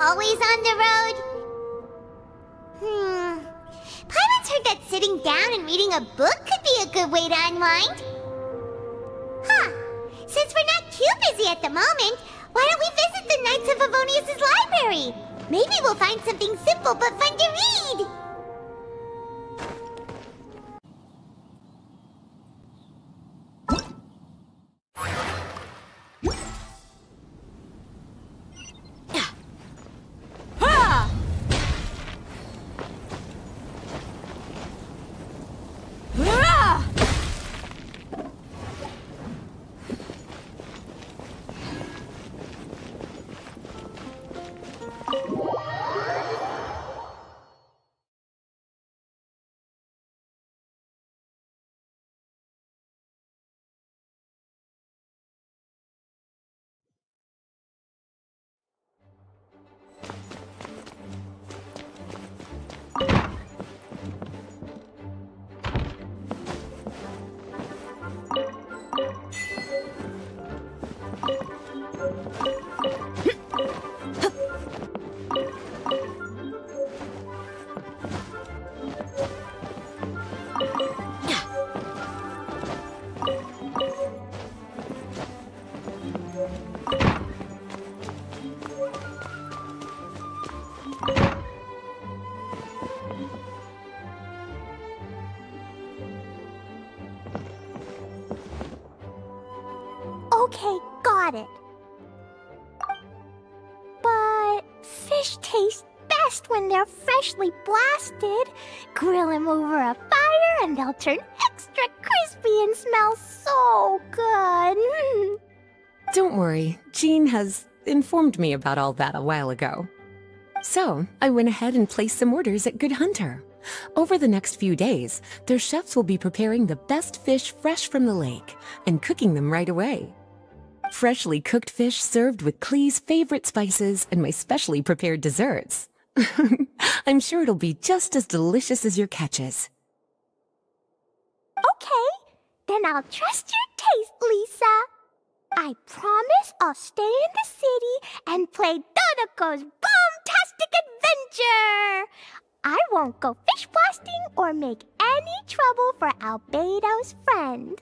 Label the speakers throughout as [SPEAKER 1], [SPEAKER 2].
[SPEAKER 1] always on the road? Hmm. Paimon's heard that sitting down and reading a book could be a good way to unwind. Huh. Since we're not too busy at the moment, why don't we visit the Knights of Favonius' library? Maybe we'll find something simple but fun to read. Okay, got it. But fish taste best when they're freshly blasted. Grill them over a fire and they'll turn extra crispy and smell so good. Hmm.
[SPEAKER 2] Don't worry, Jean has informed me about all that a while ago. So, I went ahead and placed some orders at Good Hunter. Over the next few days, their chefs will be preparing the best fish fresh from the lake and cooking them right away. Freshly cooked fish served with Klee's favorite spices and my specially prepared desserts. I'm sure it'll be just as delicious as your catches.
[SPEAKER 1] Okay, then I'll trust your taste, Lisa. I promise I'll stay in the city and play Dodoco's Bombtastic adventure. I won't go fish blasting or make any trouble for Albedo's friend.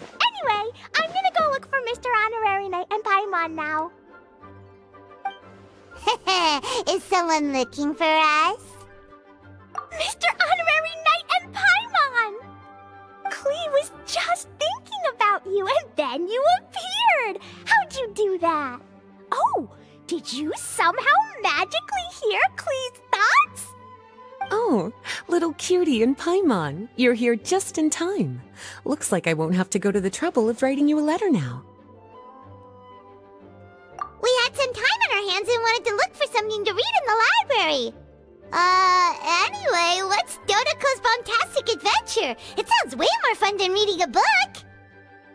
[SPEAKER 1] Anyway, I'm gonna go look for Mr. Honorary Knight and Paimon now. Is someone looking for us? Mr. Honorary Knight did you somehow magically hear Klee's thoughts?
[SPEAKER 2] Oh, little cutie and Paimon, you're here just in time. Looks like I won't have to go to the trouble of writing you a letter now.
[SPEAKER 1] We had some time on our hands and wanted to look for something to read in the library. Uh, anyway, what's Dodoco's Bombtastic Adventure? It sounds way more fun than reading a book.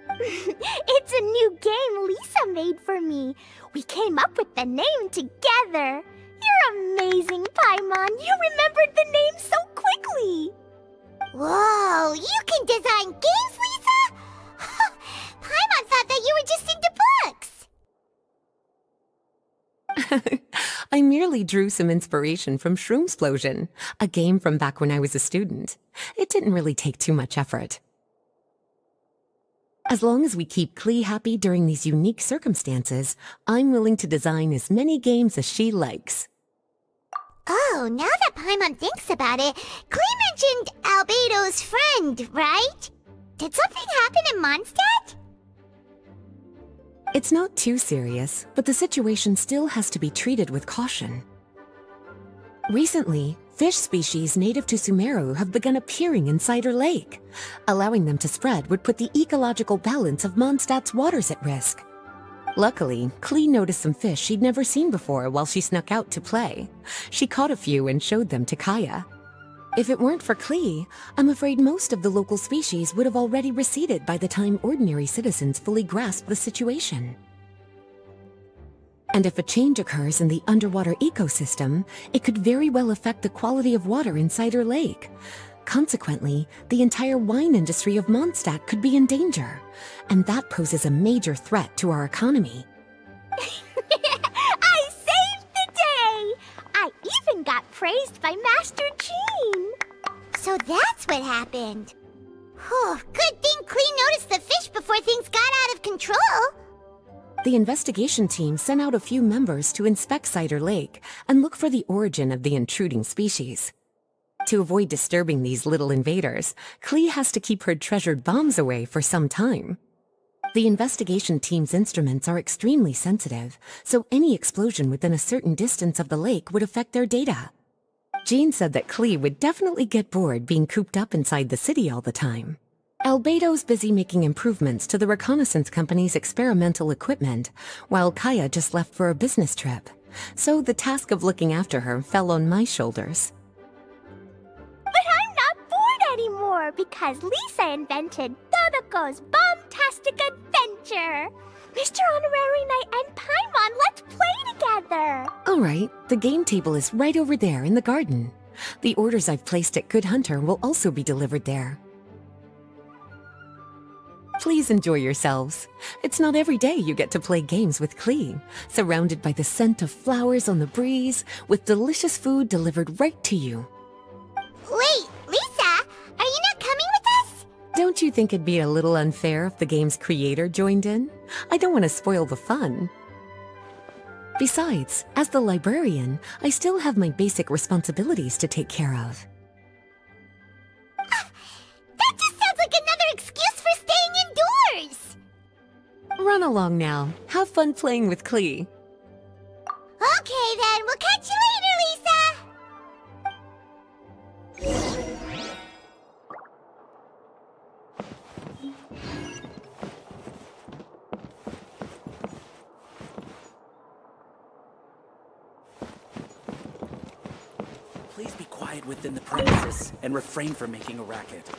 [SPEAKER 1] it's a new game Lisa made for me. We came up with the name together. You're amazing, Paimon. You remembered the name so quickly. Whoa, you can design games, Lisa? Paimon thought that you were just into books.
[SPEAKER 2] I merely drew some inspiration from Shroomsplosion, a game from back when I was a student. It didn't really take too much effort. As long as we keep Klee happy during these unique circumstances, I'm willing to design as many games as she likes.
[SPEAKER 1] Oh, now that Paimon thinks about it, Klee mentioned Albedo's friend, right? Did something happen in Mondstadt?
[SPEAKER 2] It's not too serious, but the situation still has to be treated with caution. Recently, fish species native to Sumeru have begun appearing in Cider Lake. Allowing them to spread would put the ecological balance of Mondstadt's waters at risk. Luckily, Klee noticed some fish she'd never seen before while she snuck out to play. She caught a few and showed them to Kaeya. If it weren't for Klee, I'm afraid most of the local species would have already receded by the time ordinary citizens fully grasp the situation. And if a change occurs in the underwater ecosystem, it could very well affect the quality of water in Cider Lake. Consequently, the entire wine industry of Mondstadt could be in danger, and that poses a major threat to our economy.
[SPEAKER 1] I saved the day! I even got praised by Master Jean! So that's what happened. Whew, good thing Klee noticed the fish before things got out of control.
[SPEAKER 2] The investigation team sent out a few members to inspect Cider Lake and look for the origin of the intruding species. To avoid disturbing these little invaders, Klee has to keep her treasured bombs away for some time. The investigation team's instruments are extremely sensitive, so any explosion within a certain distance of the lake would affect their data. Jean said that Klee would definitely get bored being cooped up inside the city all the time. Albedo's busy making improvements to the reconnaissance company's experimental equipment, while Kaeya just left for a business trip. So the task of looking after her fell on my shoulders But I'm not bored
[SPEAKER 1] anymore because Lisa invented Dodoco's Bombtastic Adventure. Mr. Honorary Knight and Paimon, let's play together!
[SPEAKER 2] All right, the game table is right over there in the garden. The orders I've placed at Good Hunter will also be delivered there. Please enjoy yourselves. It's not every day you get to play games with Klee, surrounded by the scent of flowers on the breeze, with delicious food delivered right to you.
[SPEAKER 1] Wait, Lisa, are you not coming with us?
[SPEAKER 2] don't you think it'd be a little unfair if the game's creator joined in? I don't want to spoil the fun. Besides, as the librarian, I still have my basic responsibilities to take care of. Run along now. Have fun playing with Klee.
[SPEAKER 1] Okay then, we'll catch you later, Lisa!
[SPEAKER 3] Please be quiet within the premises and refrain from making a racket.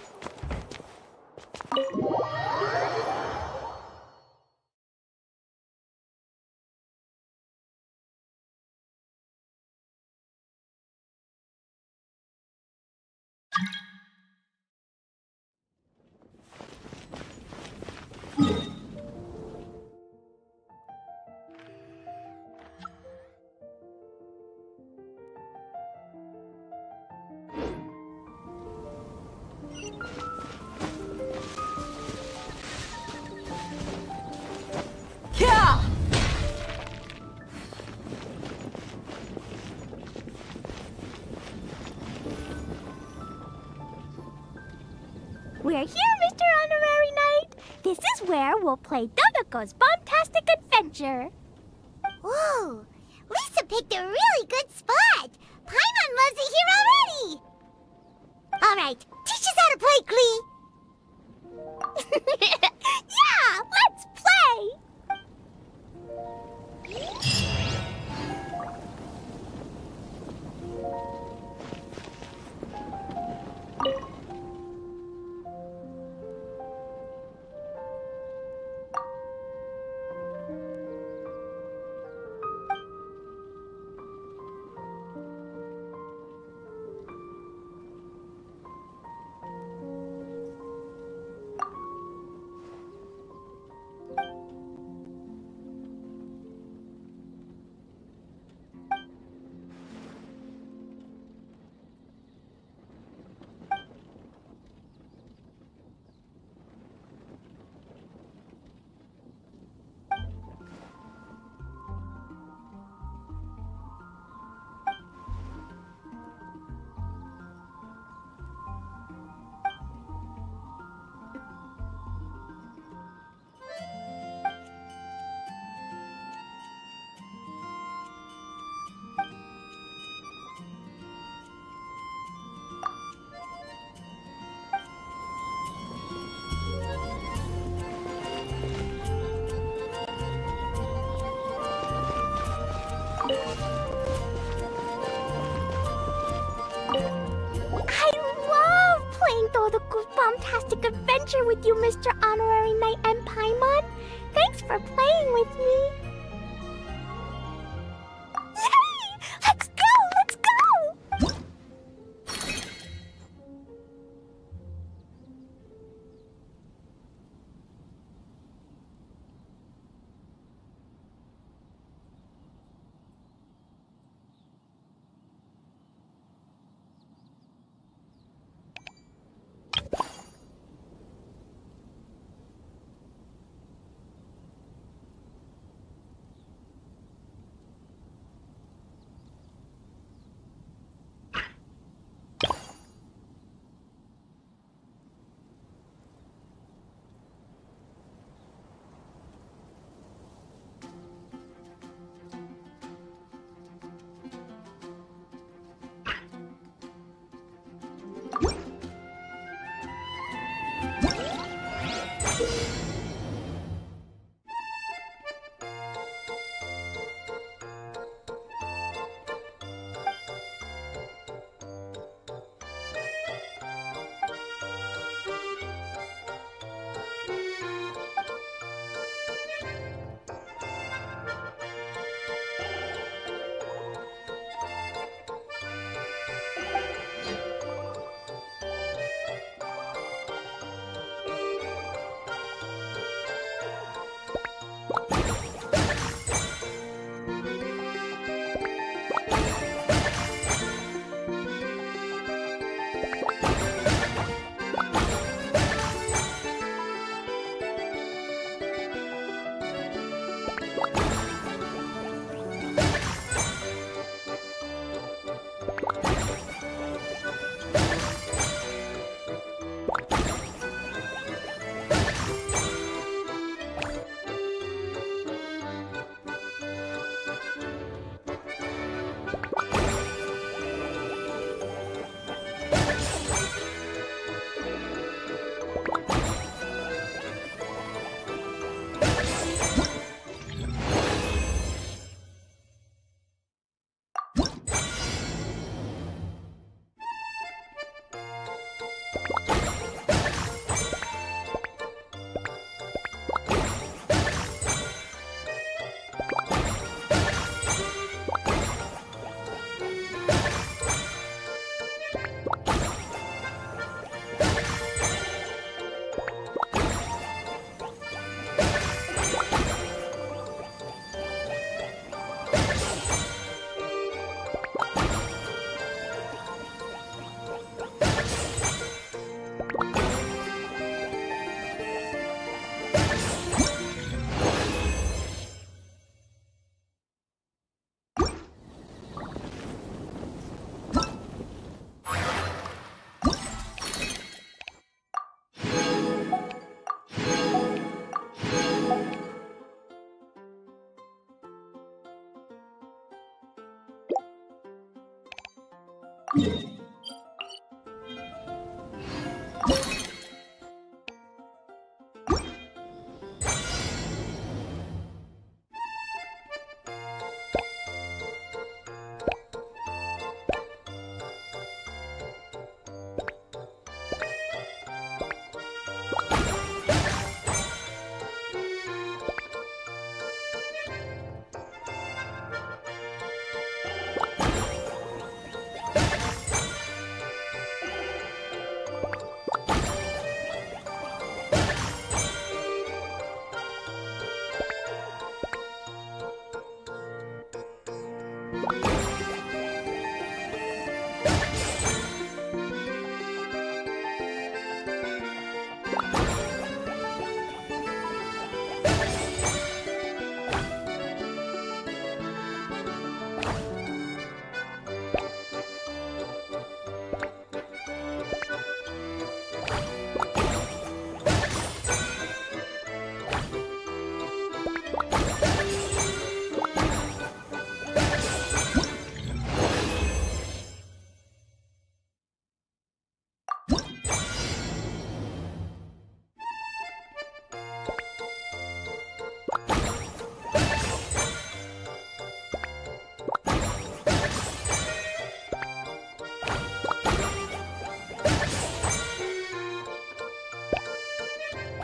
[SPEAKER 1] We're here, Mr. Honorary Knight. This is where we'll play Dodoco's Bombtastic Adventure. Whoa, Lisa picked a really good spot. Paimon loves it here already. All right, teach us how to play, Klee. adventure with you, Mr. Honorary Knight and Paimon. Thanks for playing with me.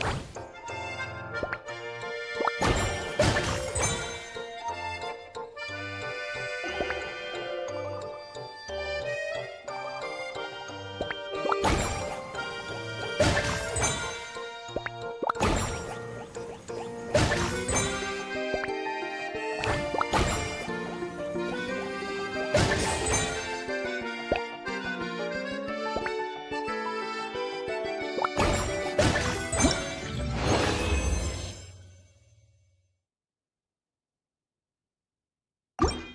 [SPEAKER 1] you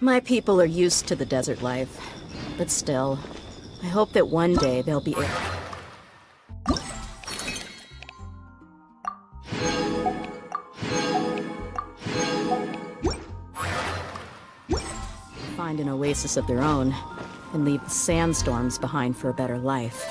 [SPEAKER 4] My people are used to the desert life. But still, I hope that one day they'll be able... To find an oasis of their own and leave the sandstorms behind for a better life.